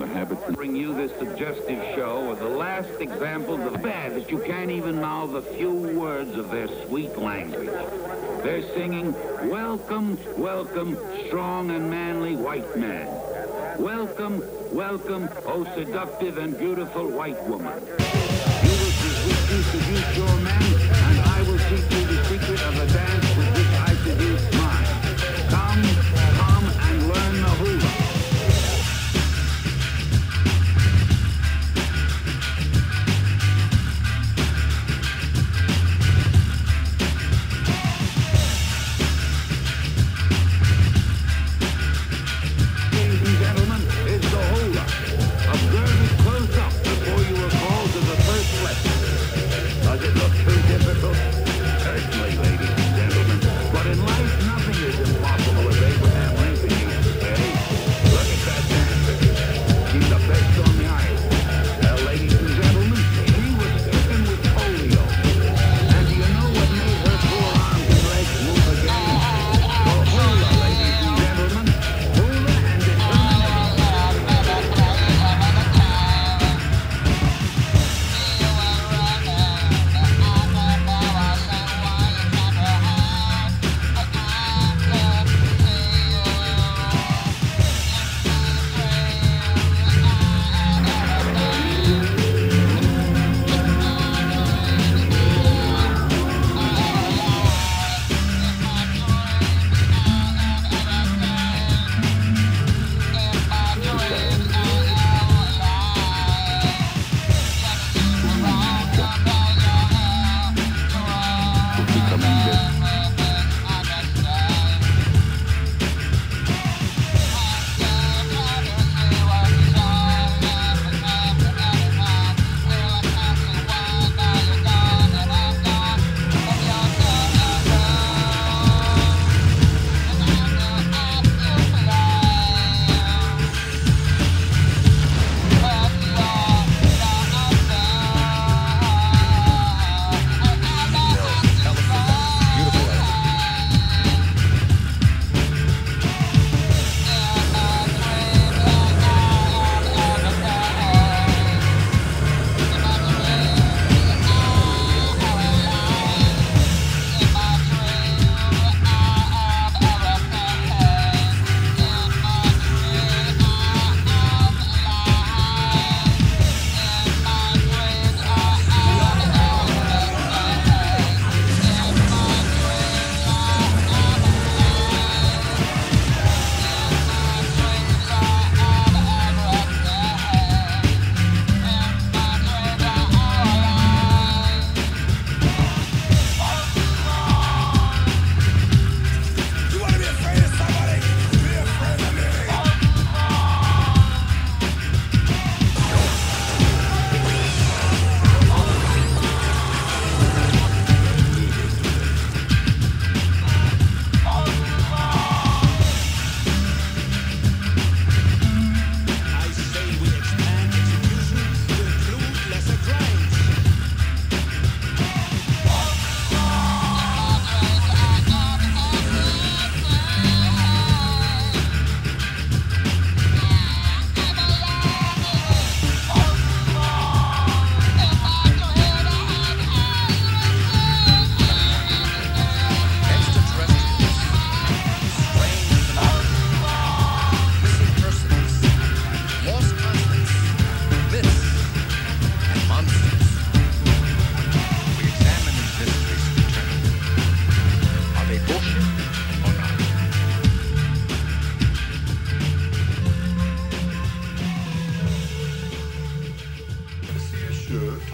the habits bring you this suggestive show of the last examples of bad that you can't even mouth a few words of their sweet language. They're singing, welcome, welcome, strong and manly white man. Welcome, welcome, oh seductive and beautiful white woman. You will seduce your man, and I will teach you the secret of a dance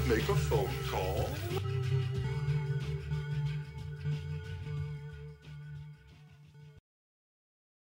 make a phone call?